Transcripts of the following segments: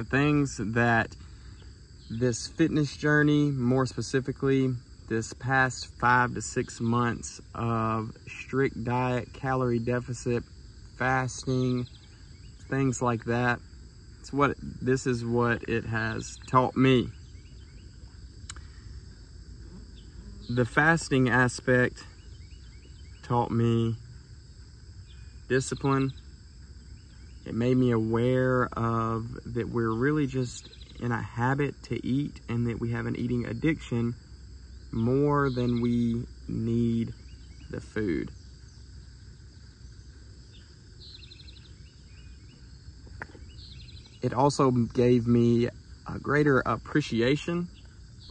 the things that this fitness journey, more specifically, this past five to six months of strict diet, calorie deficit, fasting, things like that. It's what this is what it has taught me. The fasting aspect taught me discipline. It made me aware of that we're really just in a habit to eat and that we have an eating addiction more than we need the food. It also gave me a greater appreciation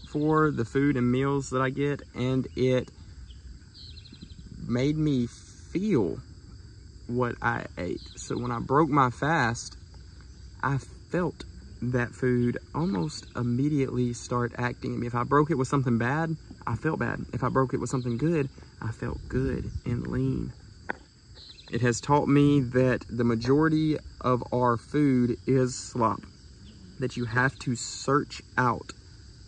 for the food and meals that I get and it made me feel what I ate. So when I broke my fast, I felt that food almost immediately start acting in me. If I broke it with something bad, I felt bad. If I broke it with something good, I felt good and lean. It has taught me that the majority of our food is slop. That you have to search out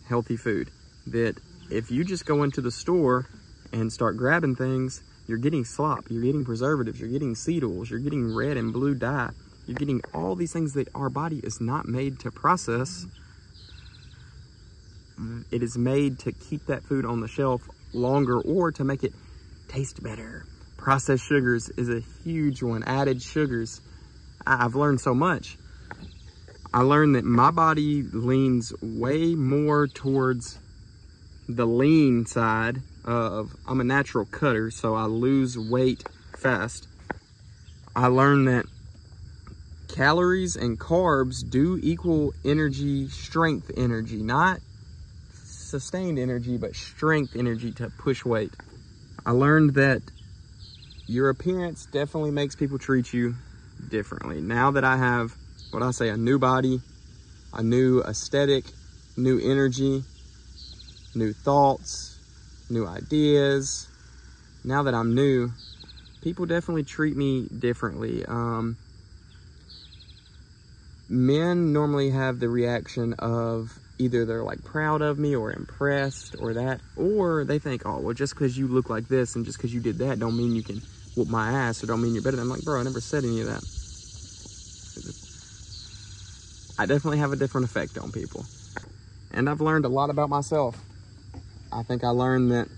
healthy food. That if you just go into the store and start grabbing things, you're getting slop, you're getting preservatives, you're getting seed oils, you're getting red and blue dye, you're getting all these things that our body is not made to process. It is made to keep that food on the shelf longer or to make it taste better. Processed sugars is a huge one. Added sugars. I've learned so much. I learned that my body leans way more towards the lean side Uh, of, I'm a natural cutter, so I lose weight fast. I learned that calories and carbs do equal energy, strength energy, not sustained energy, but strength energy to push weight. I learned that your appearance definitely makes people treat you differently. Now that I have, what I say, a new body, a new aesthetic, new energy, new thoughts, new ideas, now that I'm new, people definitely treat me differently. Um, men normally have the reaction of either they're like proud of me or impressed or that, or they think, oh, well, just because you look like this and just because you did that don't mean you can whoop my ass or don't mean you're better. I'm like, bro, I never said any of that. I definitely have a different effect on people. And I've learned a lot about myself. I think I learned that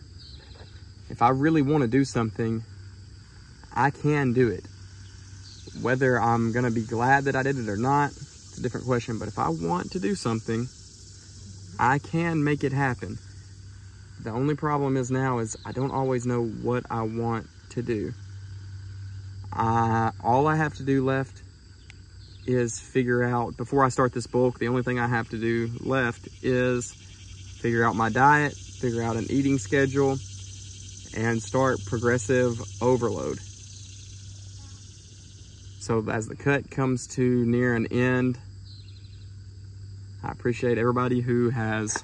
if I really want to do something, I can do it. Whether I'm going to be glad that I did it or not, it's a different question. But if I want to do something, I can make it happen. The only problem is now is I don't always know what I want to do. All I have to do left is figure out, before I start this bulk, the only thing I have to do left is figure out my diet, figure out an eating schedule, and start progressive overload. So as the cut comes to near an end, I appreciate everybody who has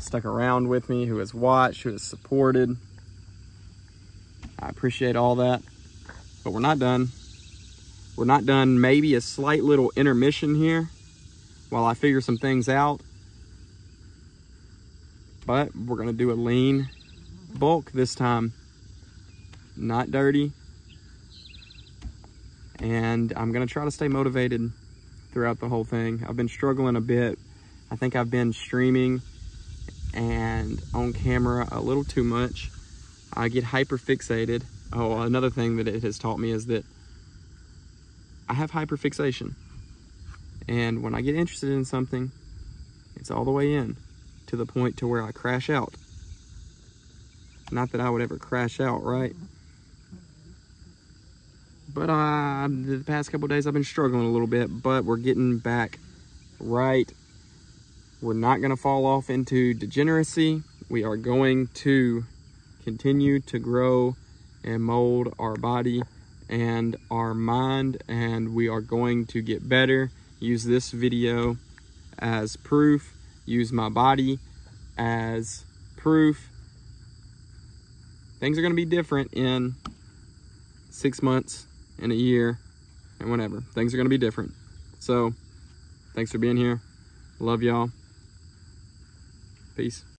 stuck around with me, who has watched, who has supported. I appreciate all that, but we're not done. We're not done. Maybe a slight little intermission here while I figure some things out. But we're gonna do a lean bulk this time. Not dirty. And I'm gonna try to stay motivated throughout the whole thing. I've been struggling a bit I think I've been streaming and on camera a little too much. I get hyper fixated. Oh, another thing that it has taught me is that I have hyperfixation. And when I get interested in something, it's all the way in to the point to where I crash out. Not that I would ever crash out, right? But uh, the past couple days I've been struggling a little bit, but we're getting back right we're not going to fall off into degeneracy. We are going to continue to grow and mold our body and our mind and we are going to get better. Use this video as proof. Use my body as proof. Things are going to be different in six months, in a year, and whatever. Things are going to be different. So Thanks for being here. Love y'all. Peace.